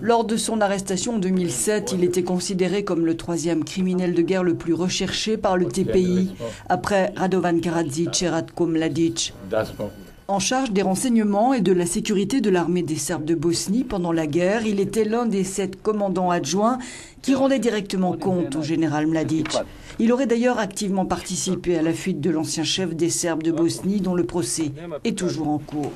Lors de son arrestation en 2007, il était considéré comme le troisième criminel de guerre le plus recherché par le TPI, après Radovan Karadzic et Ratko Mladic. En charge des renseignements et de la sécurité de l'armée des Serbes de Bosnie pendant la guerre, il était l'un des sept commandants adjoints qui rendaient directement compte au général Mladic. Il aurait d'ailleurs activement participé à la fuite de l'ancien chef des Serbes de Bosnie dont le procès est toujours en cours.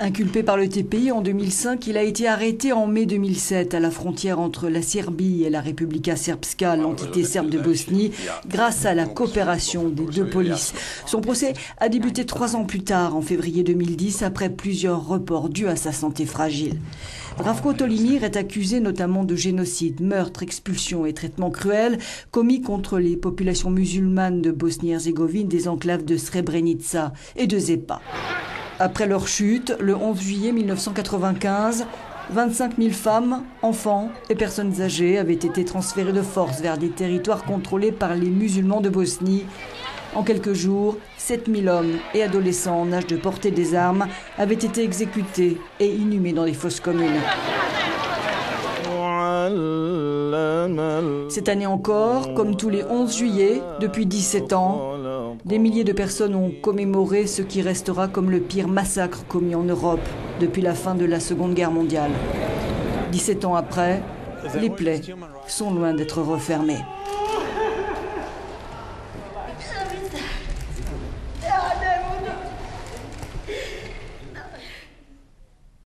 Inculpé par le TPI en 2005, il a été arrêté en mai 2007 à la frontière entre la Serbie et la Republika Srpska, l'entité serbe de Bosnie, grâce à la coopération des deux polices. Son procès a débuté trois ans plus tard, en février 2010, après plusieurs reports dus à sa santé fragile. Rafko Tolimir est accusé notamment de génocide, meurtre, expulsion et traitement cruel commis contre les populations musulmanes de Bosnie-Herzégovine, des enclaves de Srebrenica et de Zepa. Après leur chute, le 11 juillet 1995, 25 000 femmes, enfants et personnes âgées avaient été transférées de force vers des territoires contrôlés par les musulmans de Bosnie. En quelques jours, 7 000 hommes et adolescents en âge de porter des armes avaient été exécutés et inhumés dans des fosses communes. Cette année encore, comme tous les 11 juillet, depuis 17 ans, des milliers de personnes ont commémoré ce qui restera comme le pire massacre commis en Europe depuis la fin de la Seconde Guerre mondiale. 17 ans après, les plaies sont loin d'être refermées.